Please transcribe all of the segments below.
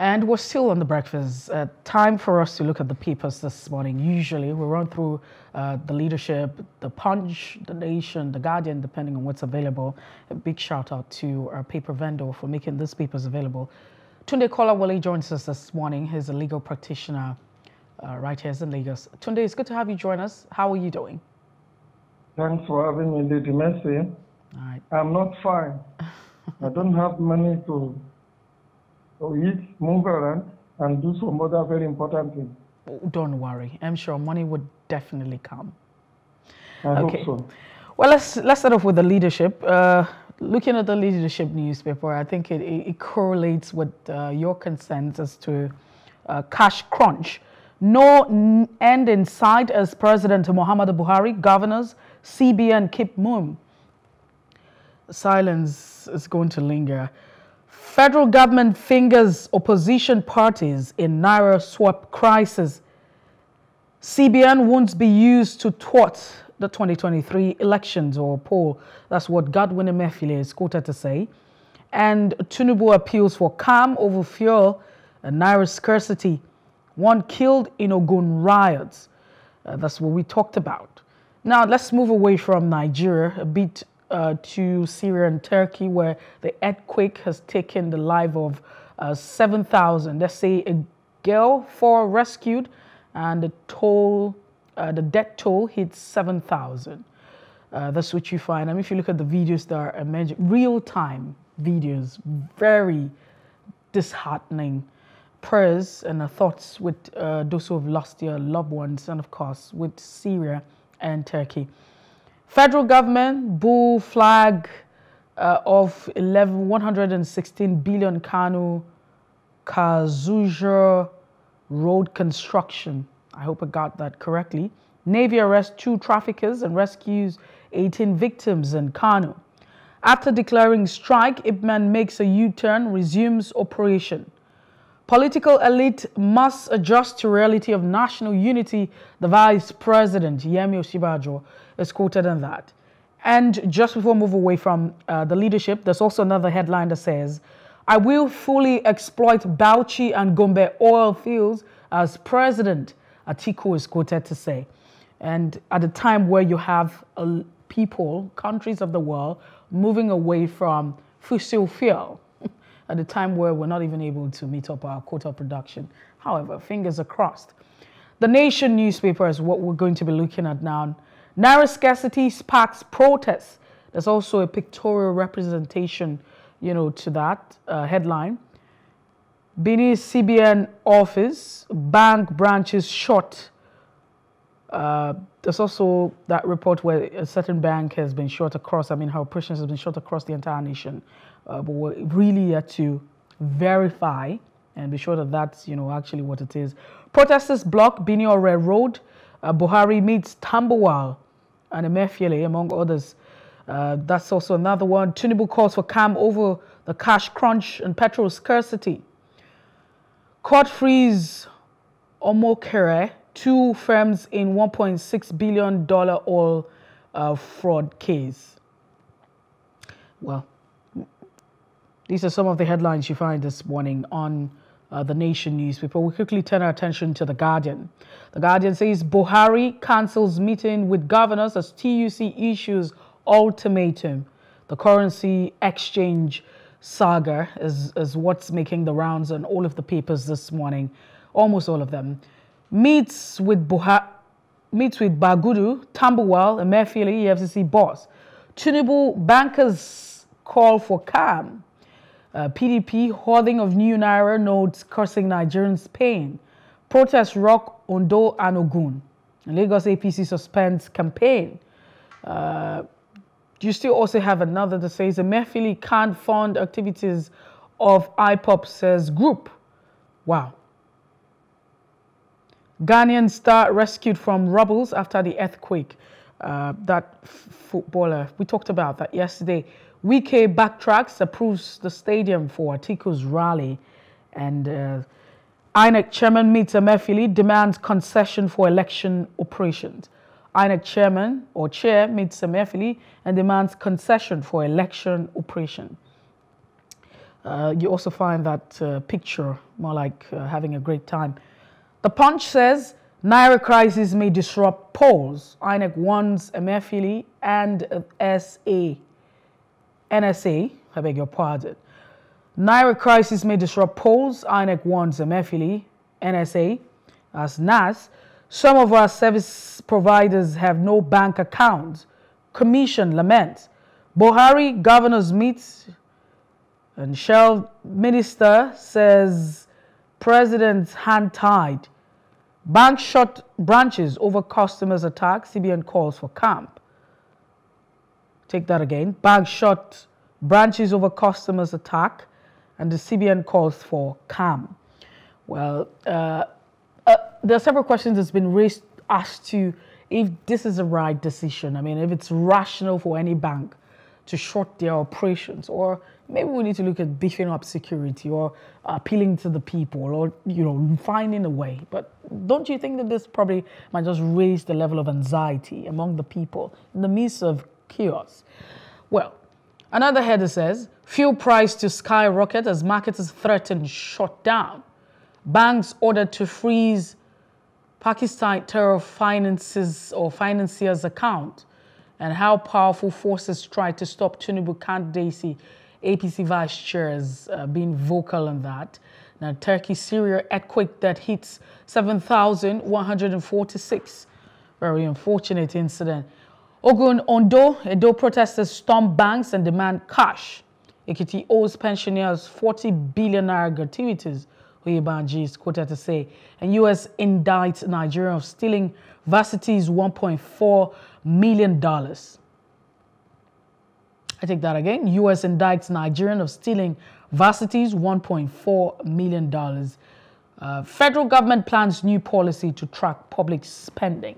And we're still on the breakfast. Uh, time for us to look at the papers this morning. Usually we run through uh, the leadership, the Punch, the Nation, the Guardian, depending on what's available. A big shout out to our paper vendor for making these papers available. Tunde Kolawole joins us this morning. He's a legal practitioner uh, right here in Lagos. Tunde, it's good to have you join us. How are you doing? Thanks for having me, Lady Mercy. All right. I'm not fine. I don't have money to so eat, move around, and do some other very important things. Don't worry. I'm sure money would definitely come. I Okay. hope so. Well, let's let's start off with the leadership. Uh, looking at the leadership newspaper, I think it, it, it correlates with uh, your concerns as to uh, cash crunch. No n- end in sight as President Muhammadu Buhari, governors, CBN keep mum. Silence is going to linger. Federal government fingers opposition parties in Naira swap crisis. CBN won't be used to thwart the 2023 elections or poll. That's what Godwin Emefiele is quoted to say. And Tinubu appeals for calm over fuel and Naira scarcity. One killed in Ogun riots. Uh, that's what we talked about. Now let's move away from Nigeria a bit uh, to Syria and Turkey, where the earthquake has taken the life of uh, 7,000. Let's say a girl, four rescued, and the toll, uh, the death toll hits 7,000. Uh, that's what you find. I mean, if you look at the videos that are emerging, real-time videos, very disheartening prayers and our thoughts with uh, those who have lost their loved ones, and of course with Syria and Turkey. Federal government bull flag uh, of 11, 116 billion Kano Kazaure road construction. I hope I got that correctly. Navy arrests two traffickers and rescues 18 victims in Kano. After declaring strike, IPMAN makes a U-turn, resumes operation. Political elite must adjust to reality of national unity, the Vice President, Yemi Osinbajo, is quoted in that. And just before we move away from uh, the leadership, there's also another headline that says, I will fully exploit Bauchi and Gombe oil fields as President, Atiku is quoted to say. And at a time where you have uh, people, countries of the world, moving away from fossil fuel, at a time where we're not even able to meet up our quota production. However, fingers are crossed. The Nation newspaper is what we're going to be looking at now. Naira scarcity sparks protests. There's also a pictorial representation, you know, to that uh, headline. Benin CBN office, bank branches shot. Uh, there's also that report where a certain bank has been shot across. I mean, how operations has been shot across the entire nation. Uh, but we're really yet to verify and be sure that that's you know actually what it is. Protesters block Benin-Ore Road. Uh, Buhari meets Tambuwal and Emefiele, among others. Uh, that's also another one. Tinubu calls for calm over the cash crunch and petrol scarcity. Court frees Omokore, two firms in $1.6 billion oil uh, fraud case. Well, these are some of the headlines you find this morning on uh, the Nation newspaper. We quickly turn our attention to The Guardian. The Guardian says Buhari cancels meeting with governors as TUC issues ultimatum. The currency exchange saga is, is what's making the rounds on all of the papers this morning, almost all of them. Meets with Buhari, meets with Bagudu, Tambuwal, Emefiele, EFCC boss. Tinubu bankers call for calm. Uh, PDP hoarding of new naira notes causing Nigerians pain. Protests rock Ondo and Ogun. Lagos APC suspends campaign. Uh, you still also have another that says Emefiele can't fund activities of IPOB says group. Wow. Ghanaian star rescued from rubbles after the earthquake. Uh, that footballer, we talked about that yesterday. Wike backtracks, approves the stadium for Atiku's rally. And uh, INEC chairman meets Emefiele, demands concession for election operations. INEC chairman or chair meets Emefiele and demands concession for election operation. uh, you also find that uh, picture more like uh, having a great time. The Punch says Naira crisis may disrupt polls. INEC warns Emefiele and SA, NSA, I beg your pardon. Naira crisis may disrupt polls. INEC warns Emefiele, NSA, as NAS. Some of our service providers have no bank accounts. Commission laments. Buhari governors meet and Shell minister says president's hand tied. Bank shut branches over customers attack. CBN calls for camp. Take that again. Bank shut branches over customers attack and the CBN calls for calm. Well, uh, uh, there are several questions that's been raised as to if this is a right decision. I mean, if it's rational for any bank to short their operations, or maybe we need to look at beefing up security or appealing to the people or, you know, finding a way. But don't you think that this probably might just raise the level of anxiety among the people in the midst of chaos? Well, another header says, fuel price to skyrocket as marketers threaten shut down. Banks ordered to freeze Pakistan terror finances or financiers account and how powerful forces tried to stop Tinubu candidacy. APC vice chairs uh, being vocal on that. Now, Turkey, Syria earthquake that hits 7,146. Very unfortunate incident. Ogun Ondo, Edo protesters storm banks and demand cash. Ekiti owes pensioners 40 billion naira gratuities. Oyebanji is quoted to say, and U.S. indicts Nigeria of stealing varsity's $1.4 million. I take that again. U.S. indicts Nigerian of stealing varsity's $1.4 million. Uh, federal government plans new policy to track public spending.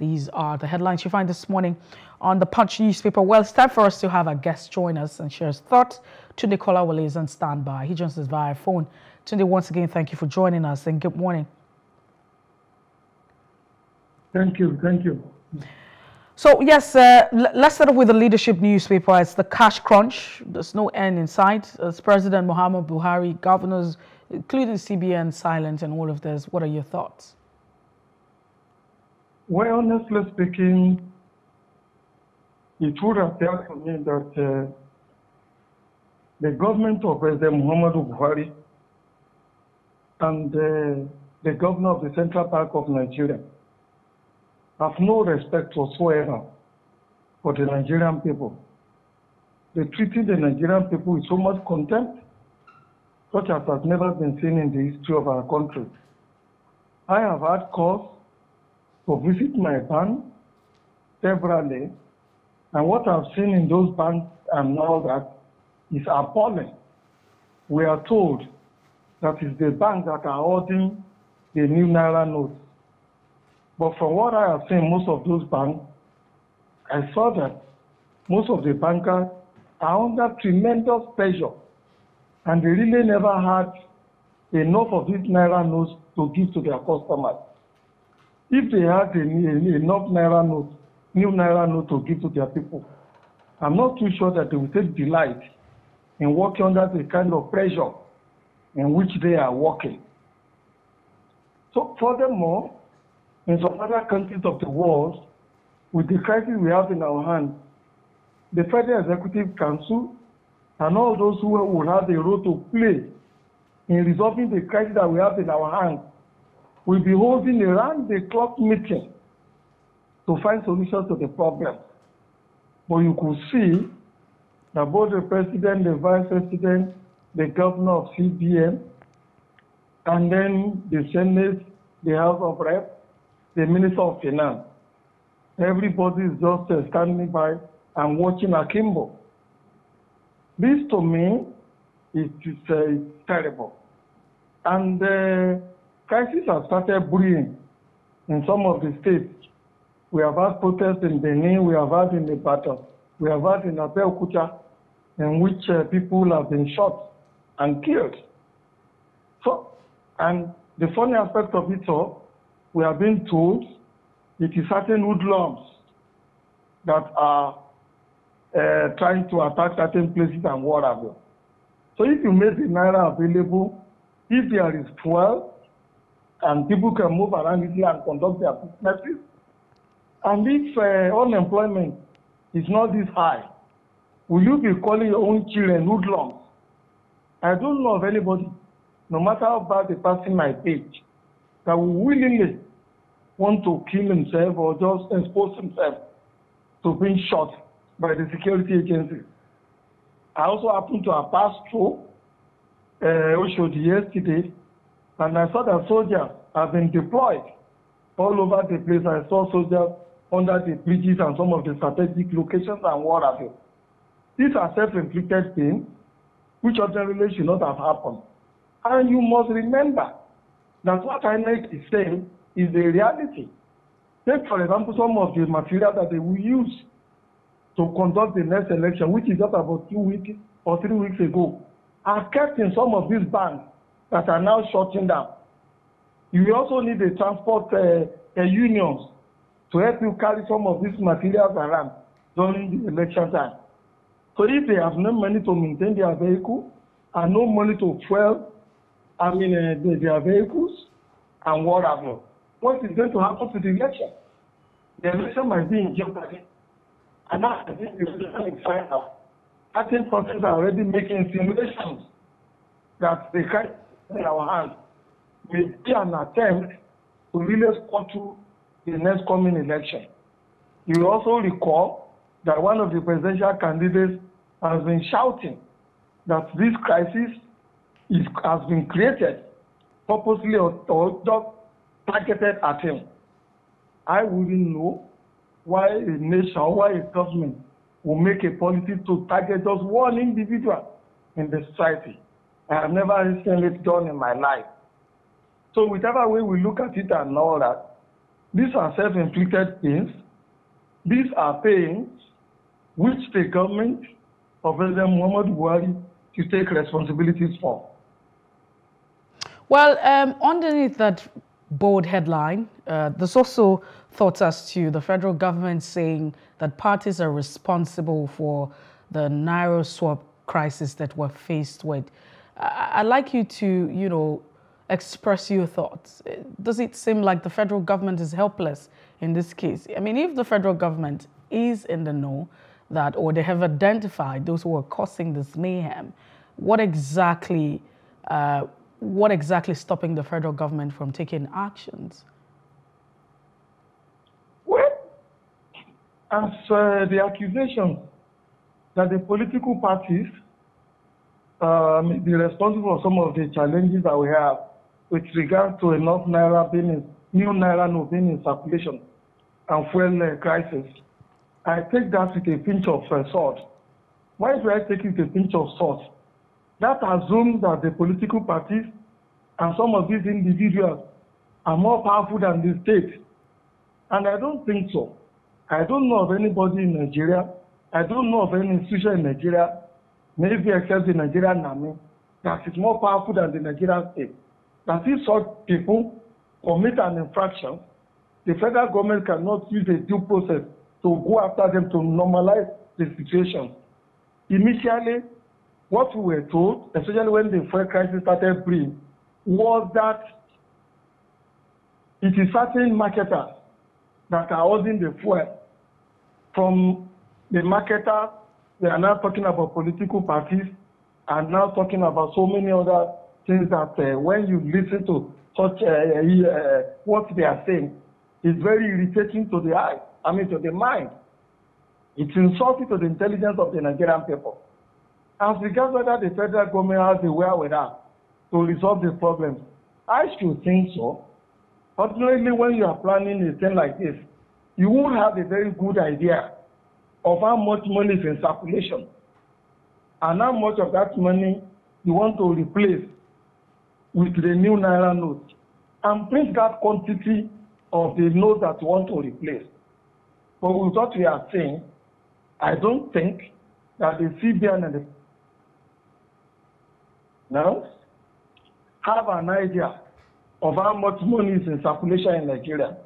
These are the headlines you find this morning on the Punch newspaper. Well, it's time for us to have our guest join us and share his thoughts. Tunde Kolawole is on standby. He joins us via phone. Tunde, once again, thank you for joining us and good morning. Thank you. Thank you. So yes, uh, let's start off with the leadership newspaper. It's the cash crunch. There's no end in sight. As President Muhammad Buhari, governors, including CBN, silent and all of this. What are your thoughts? Well, honestly speaking, it would appear to me that uh, the government of President Muhammadu Buhari and uh, the governor of the Central Bank of Nigeria have no respect whatsoever for the Nigerian people. They treated the Nigerian people with so much contempt, such as has never been seen in the history of our country. I have had cause to visit my bank severally, and what I've seen in those banks and all that is appalling. We are told that it's the banks that are holding the new Naira notes but from what I have seen, most of those banks, I saw that most of the bankers are under tremendous pressure and they really never had enough of these Naira notes to give to their customers. If they had enough Naira notes, new Naira notes to give to their people, I'm not too sure that they will take delight in working under the kind of pressure in which they are working. So furthermore, in some other countries of the world, with the crisis we have in our hands, the Federal Executive Council and all those who will have a role to play in resolving the crisis that we have in our hands will be holding a round-the-clock meeting to find solutions to the problem. But you could see that both the president, the vice president, the governor of CBN, and then the Senate, the House of Reps, the Minister of Finance. Everybody is just uh, standing by and watching Akimbo. This to me is uh, terrible. And uh, crisis has started brewing in some of the states. We have had protests in Benin, we have had in the battle, we have had in Abeokuta, in which uh, people have been shot and killed. So, and the funny aspect of it all we are being told it is certain hoodlums that are uh, trying to attack certain places and what have you. So if you make the naira available, if there is fuel and people can move around easily and conduct their businesses, and if uh, unemployment is not this high, will you be calling your own children hoodlums? I don't know of anybody, no matter how bad the person might be, that will willingly want to kill himself or just expose himself to being shot by the security agencies. I also happened to have passed through uh, Oshodi yesterday, and I saw that soldiers have been deployed all over the place. I saw soldiers under the bridges and some of the strategic locations and what have you. These are self-inflicted pain, which ordinarily should not have happened. And you must remember that what INEC is saying is the reality. Take, for example, some of the material that they will use to conduct the next election, which is just about two weeks or three weeks ago, are kept in some of these banks that are now shutting down. You also need the transport uh, uh, unions to help you carry some of these materials around during the election time. So if they have no money to maintain their vehicle and no money to fuel, I mean, uh, their vehicles and whatever, what is going to happen to the election? The election might be in jeopardy. And now I think the election is find out. Certain countries are already making simulations that they can in our hands may be an attempt to really through the next coming election. You also recall that one of the presidential candidates has been shouting that this crisis is, has been created purposely or, or targeted at him. I wouldn't know why a nation, why a government will make a policy to target just one individual in the society. I have never seen it done in my life. So whichever way we look at it and all that, these are self-inflicted pains. These are pains which the government of President Muhammad Buhari to take responsibilities for. Well, um, underneath that bold headline, uh, there's also thoughts as to the federal government saying that parties are responsible for the Naira swap crisis that we're faced with. I'd like you to, you know, express your thoughts. Does it seem like the federal government is helpless in this case? I mean, if the federal government is in the know that, or they have identified those who are causing this mayhem, what exactly, uh, what exactly stopping the federal government from taking actions? Well, as uh, the accusation that the political parties may be responsible for some of the challenges that we have with regard to enough naira being in, new naira no being in circulation and fuel uh, crisis. I take that with a pinch of uh, salt. Why do I take it with a pinch of salt? That assumes that the political parties and some of these individuals are more powerful than the state. And I don't think so. I don't know of anybody in Nigeria. I don't know of any institution in Nigeria, maybe except the Nigerian army, that is more powerful than the Nigerian state. That if such people commit an infraction, the federal government cannot use a due process to go after them to normalize the situation. Initially, what we were told, especially when the fuel crisis started brewing, was that it is certain marketers that are holding the fuel. From the marketers, they are now talking about political parties, and now talking about so many other things that uh, when you listen to such uh, uh, what they are saying, it's very irritating to the eye, I mean to the mind. It's insulting to the intelligence of the Nigerian people. As regards whether the federal government has the wherewithal to resolve the problem, I should think so. Ordinarily, when you are planning a thing like this, you won't have a very good idea of how much money is in circulation and how much of that money you want to replace with the new naira note and print that quantity of the note that you want to replace. But with what we are saying, I don't think that the CBN and the now have an idea of how much money is in circulation in Nigeria.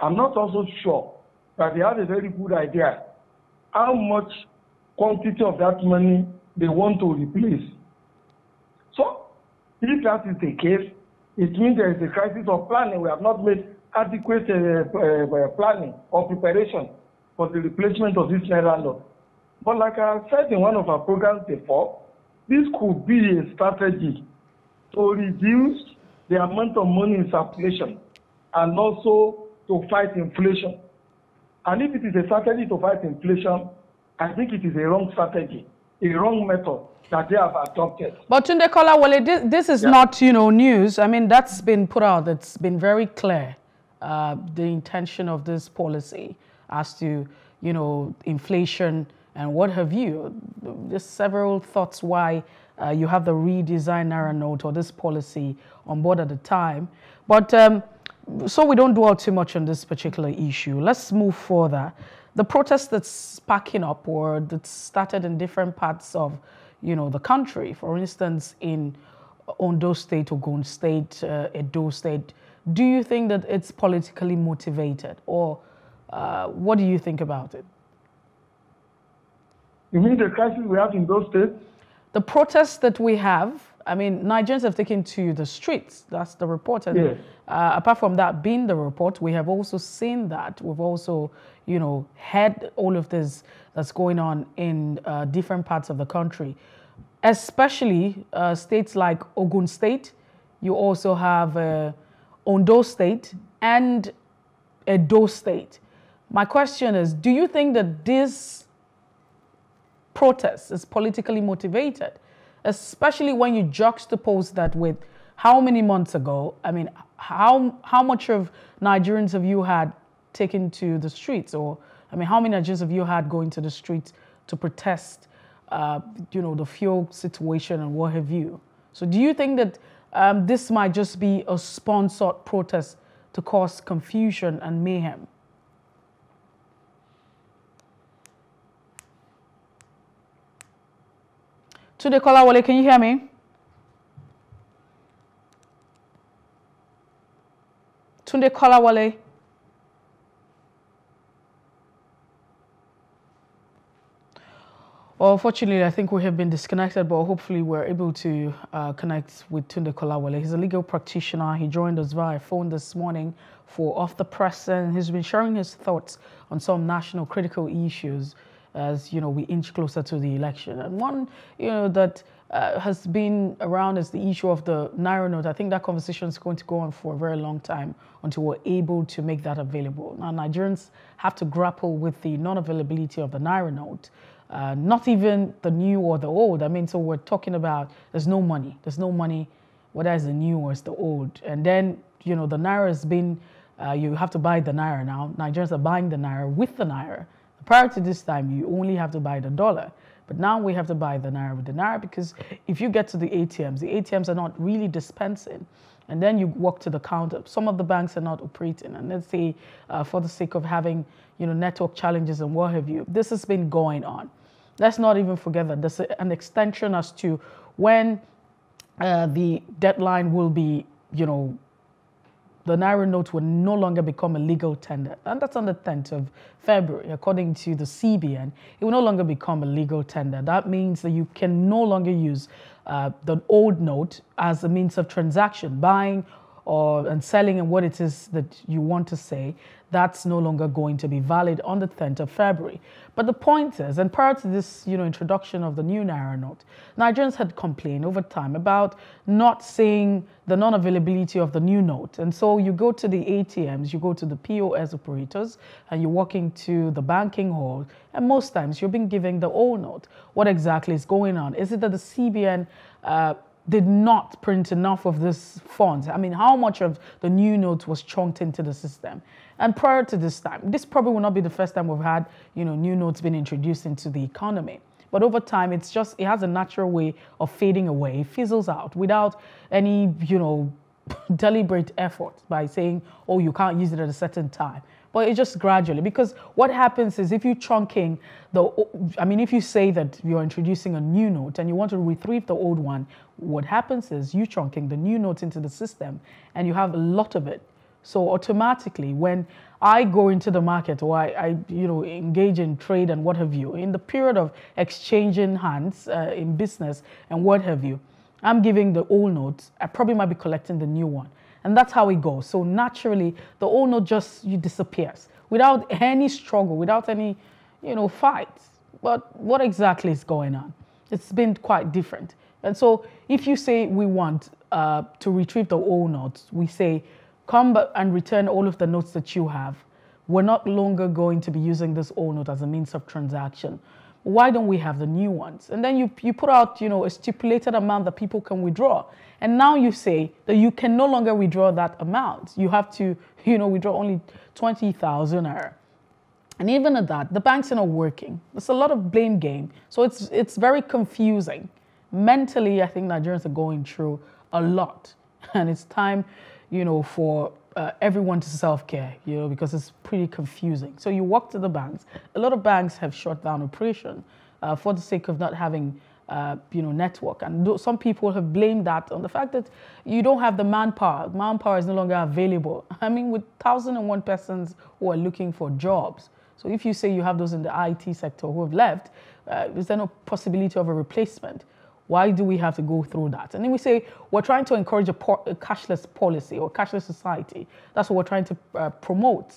I'm not also sure that they have a very good idea how much quantity of that money they want to replace So, if that is the case, it means there is a crisis of planning. We have not made adequate uh, uh, planning or preparation for the replacement of this naira note. But like I said in one of our programs before, this could be a strategy to reduce the amount of money in circulation and also to fight inflation. And if it is a strategy to fight inflation, I think it is a wrong strategy, a wrong method that they have adopted. But Tunde Kolawole, this, this is yeah. not, you know, news. I mean, that's been put out. It's been very clear, uh, the intention of this policy as to, you know, inflation and what have you. There's several thoughts why uh, you have the redesign Naira note or this policy on board at the time. But um, so we don't dwell too much on this particular issue. Let's move further. The protest that's sparking up or that started in different parts of, you know, the country, for instance, in Ondo State, Ogun State, uh, Edo State, do you think that it's politically motivated or uh, what do you think about it? You mean the crisis we have in those states? The protests that we have, I mean, Nigerians have taken to the streets. That's the report. And yes. uh, apart from that being the report, we have also seen that. We've also, you know, had all of this that's going on in uh, different parts of the country, especially uh, states like Ogun State. You also have uh, Ondo State and Edo State. My question is, do you think that this protest is politically motivated, especially when you juxtapose that with how many months ago, I mean, how, how much of Nigerians have you had taken to the streets? Or, I mean, how many Nigerians have you had going to the streets to protest, uh, you know, the fuel situation and what have you? So do you think that um, this might just be a sponsored protest to cause confusion and mayhem? Tunde Kolawole, can you hear me? Tunde Kolawole. Well, unfortunately, I think we have been disconnected, but hopefully we're able to uh, connect with Tunde Kolawole. He's a legal practitioner. He joined us via phone this morning for Off the Press, and he's been sharing his thoughts on some national critical issues as you know we inch closer to the election. And one you know that uh, has been around is the issue of the naira note. I think that conversation is going to go on for a very long time until we're able to make that available. Now Nigerians have to grapple with the non-availability of the naira note. Uh, not even the new or the old. I mean, so we're talking about there's no money. There's no money, whether it's the new or it's the old. And then, you know, the naira has been, uh, you have to buy the naira now. Nigerians are buying the naira with the naira. Prior to this time, you only have to buy the dollar. But now we have to buy the naira with the naira because if you get to the ATMs, the ATMs are not really dispensing. And then you walk to the counter. Some of the banks are not operating. And let's say, uh, for the sake of having, you know, network challenges and what have you, this has been going on. Let's not even forget that there's an extension as to when uh, the deadline will be, you know, the Naira note will no longer become a legal tender. And that's on the 10th of February, according to the CBN. It will no longer become a legal tender. That means that you can no longer use uh, the old note as a means of transaction, buying or and selling and what it is that you want to say that's no longer going to be valid on the 10th of February. But the point is, and prior to this, you know, introduction of the new Naira note, Nigerians had complained over time about not seeing the non-availability of the new note. And so you go to the ATMs, you go to the POS operators, and you walk into the banking hall, and most times you're being given the old note. What exactly is going on? Is it that the CBN uh, did not print enough of this funds. I mean, how much of the new notes was chunked into the system? And prior to this time, this probably will not be the first time we've had, you know, new notes being introduced into the economy. But over time, it's just, it has a natural way of fading away, it fizzles out without any, you know, deliberate effort by saying, oh, you can't use it at a certain time. But it's just gradually because what happens is if you're trunking the, I mean, if you say that you're introducing a new note and you want to retrieve the old one, what happens is you trunking the new note into the system and you have a lot of it. So automatically, when I go into the market or I, I, you know, engage in trade and what have you, in the period of exchanging hands uh, in business and what have you, I'm giving the old notes. I probably might be collecting the new one. And that's how it goes. So naturally, the note just disappears without any struggle, without any, you know, fight. But what exactly is going on? It's been quite different. And so if you say we want uh, to retrieve the old notes, we say, come and return all of the notes that you have. We're not longer going to be using this old note as a means of transaction why don't we have the new ones? And then you, you put out, you know, a stipulated amount that people can withdraw. And now you say that you can no longer withdraw that amount. You have to, you know, withdraw only 20,000 naira. And even at that, the banks are not working. There's a lot of blame game. So it's, it's very confusing. Mentally, I think Nigerians are going through a lot. And it's time, you know, for uh, everyone to self-care, you know, because it's pretty confusing. So you walk to the banks. A lot of banks have shut down operation uh, for the sake of not having, uh, you know, network. And some people have blamed that on the fact that you don't have the manpower. Manpower is no longer available. I mean, with 1,001 persons who are looking for jobs. So if you say you have those in the IT sector who have left, uh, is there no possibility of a replacement? Why do we have to go through that? And then we say we're trying to encourage a, a cashless policy or cashless society. That's what we're trying to uh, promote.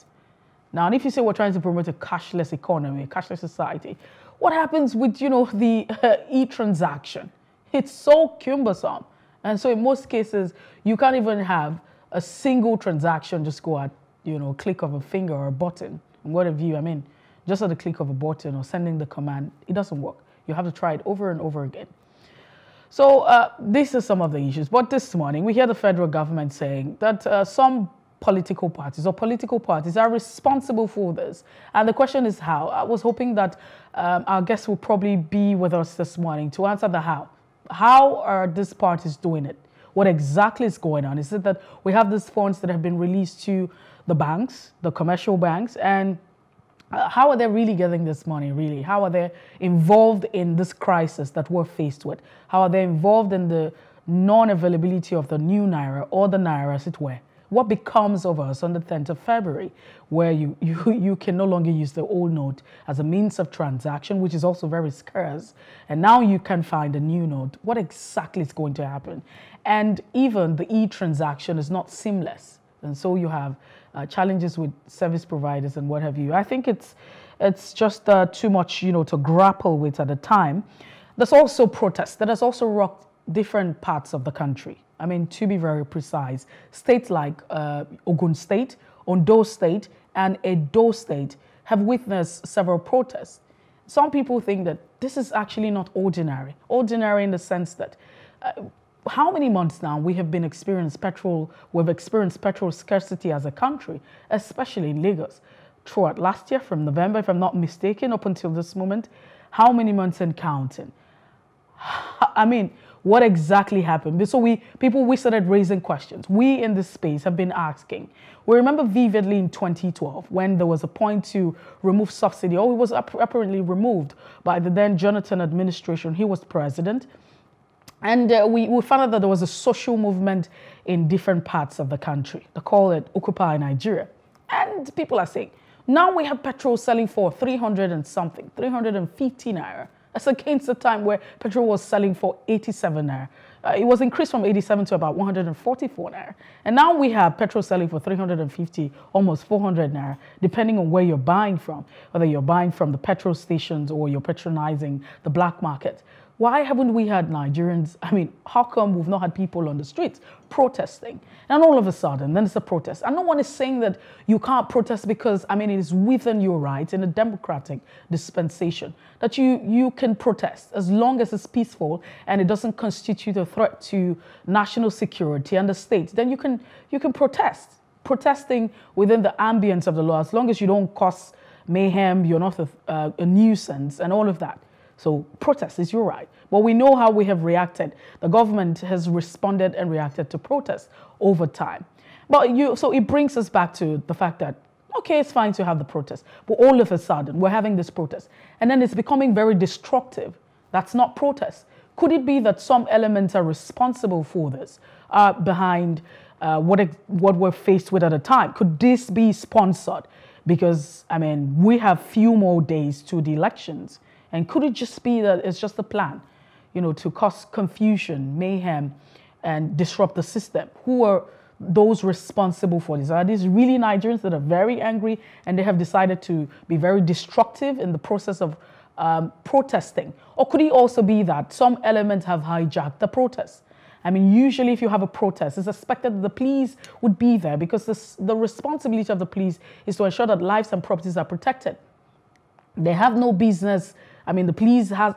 Now, and if you say we're trying to promote a cashless economy, a cashless society, what happens with you know the uh, e-transaction? It's so cumbersome, and so in most cases you can't even have a single transaction just go at you know click of a finger or a button. What have you? I mean, just at the click of a button or sending the command, it doesn't work. You have to try it over and over again. So uh, these are some of the issues. But this morning, we hear the federal government saying that uh, some political parties or political parties are responsible for this. And the question is how. I was hoping that um, our guests will probably be with us this morning to answer the how. How are these parties doing it? What exactly is going on? Is it that we have these funds that have been released to the banks, the commercial banks, and uh, how are they really getting this money, really? How are they involved in this crisis that we're faced with? How are they involved in the non-availability of the new Naira or the Naira, as it were? What becomes of us on the 10th of February, where you, you, you can no longer use the old note as a means of transaction, which is also very scarce, and now you can find a new note. What exactly is going to happen? And even the e-transaction is not seamless. And so you have uh, challenges with service providers and what have you. I think it's it's just uh, too much, you know, to grapple with at a time. There's also protests that has also rocked different parts of the country. I mean, to be very precise, states like uh, Ogun State, Ondo State, and Edo State have witnessed several protests. Some people think that this is actually not ordinary. Ordinary in the sense that uh, how many months now we have been experiencing petrol, we've experienced petrol scarcity as a country, especially in Lagos. Throughout last year, from November, if I'm not mistaken, up until this moment, how many months and counting? I mean, what exactly happened? So we people we started raising questions. We in this space have been asking. We remember vividly in 2012 when there was a point to remove subsidy. Oh, it was apparently removed by the then Jonathan administration. He was president. And uh, we, we found out that there was a social movement in different parts of the country. They call it Occupy Nigeria. And people are saying, now we have petrol selling for 300 and something, 350 naira. That's against the time where petrol was selling for 87 naira. Uh, it was increased from 87 to about 144 naira. And now we have petrol selling for 350, almost 400 naira, depending on where you're buying from, whether you're buying from the petrol stations or you're patronizing the black market. Why haven't we had Nigerians? I mean, how come we've not had people on the streets protesting? And all of a sudden, then it's a protest. And no one is saying that you can't protest because, I mean, it is within your rights in a democratic dispensation that you, you can protest as long as it's peaceful and it doesn't constitute a threat to national security and the state. Then you can, you can protest. Protesting within the ambience of the law, as long as you don't cause mayhem, you're not a, uh, a nuisance, and all of that. So protest is your right. But we know how we have reacted. The government has responded and reacted to protests over time. But you, so it brings us back to the fact that, okay, it's fine to have the protest, but all of a sudden we're having this protest. And then it's becoming very destructive. That's not protest. Could it be that some elements are responsible for this, uh, behind uh, what, what we're faced with at a time? Could this be sponsored? Because, I mean, we have few more days to the elections. And could it just be that it's just a plan? you know, to cause confusion, mayhem, and disrupt the system? Who are those responsible for this? Are these really Nigerians that are very angry and they have decided to be very destructive in the process of um, protesting? Or could it also be that some elements have hijacked the protest? I mean, usually if you have a protest, it's expected that the police would be there because this, the responsibility of the police is to ensure that lives and properties are protected. They have no business. I mean, the police has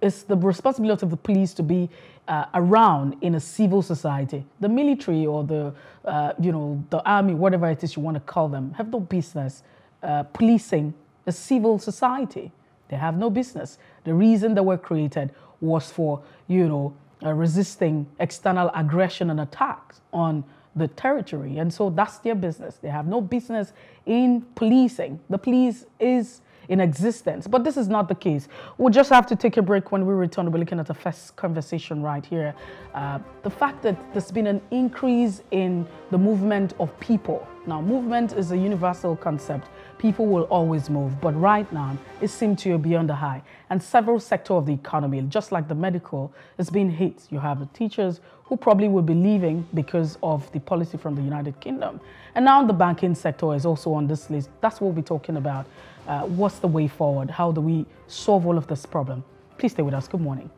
it's the responsibility of the police to be uh, around in a civil society. The military or the, uh, you know, the army, whatever it is you want to call them, have no business uh, policing a civil society. They have no business. The reason they were created was for, you know, uh, resisting external aggression and attacks on the territory. And so that's their business. They have no business in policing. The police is in existence. But this is not the case. We'll just have to take a break when we return. We'll be looking at the first conversation right here. Uh, the fact that there's been an increase in the movement of people. Now, movement is a universal concept. People will always move, but right now it seems to be on the high. And several sectors of the economy, just like the medical, is being hit. You have the teachers who probably will be leaving because of the policy from the United Kingdom. And now the banking sector is also on this list. That's what we're talking about uh, what's the way forward? How do we solve all of this problem? Please stay with us. Good morning.